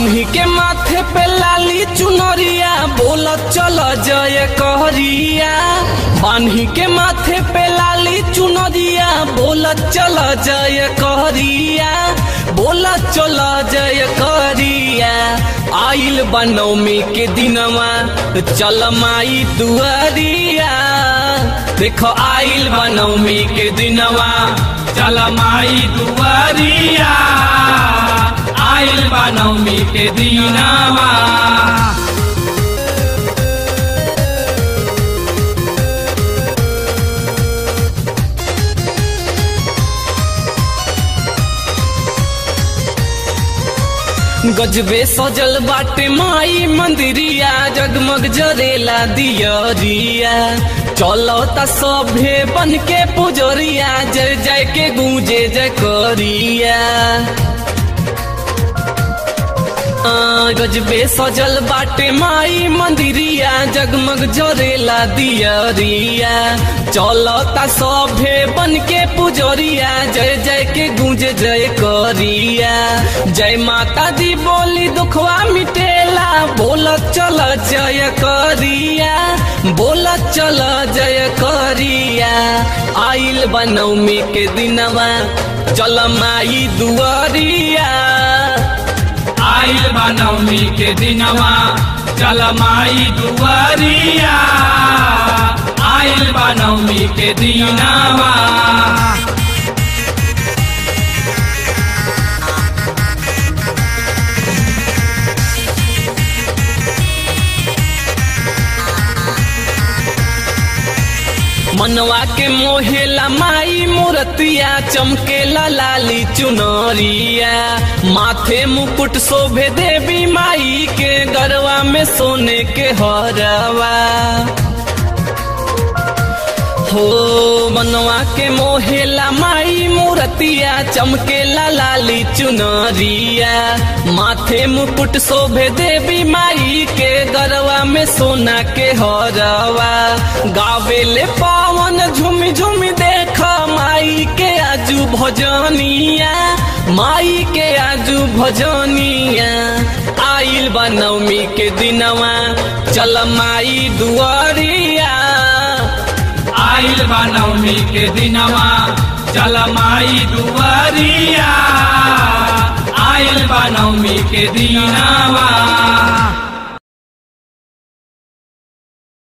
माथे पे लाली चुनरिया, बोल चल जय कहरिया। बान्ही के माथे पे लाली चुनरिया, बोल चल जय कहरिया। बोल चल जय कहरिया। आइल बनौमी के दिनवा, चल माई दुआरिया। देखो आइल बनौमी के दिनवा, चल माई दुआरिया। बनौमी के दिनवा गजबे सजल बाटे माई मंदिरिया, जगमग जरेला दियरिया चलो ता सभे बन के पुजरिया, जय जय के गूंजे जय करिया। गजबे सजल बाटे माई मंदिरिया, जगमग जरेला दियरिया चलता सभे बन के पुजरिया, जय जय के गूंज जय करिया। जय माता दी बोली दुखवा मिटेला बोल चल जय करिया। बोल चल जय करिया। आइल बनौमी के दिनवा चल माई दुआरिया। आइल बनौमी के दिनवा चल माई दुआरिया आइल बनौमी के दिनवा। मनवा के मोहेला माई मूर्तिया, चमकेला लाली चुनरिया। माथे मुकुट शोभे देवी माई के गरवा में सोने के हरवा। हो मनवा के मोहेला माई मूर्तिया चमकेला लाली चुनरिया। माथे मुकुट शोभे देवी माई के गरवा में सोना के हरवा। गावेले पावन झुमी झुमी देख माई के आजू भजनिया। माई के आजू भजनिया। आइल बनौमी के दिनवा, चल माई दुआरिया। आइल बनौमी के दिनवा चल माई दुआरिया आयल बनौमी के दिनवा।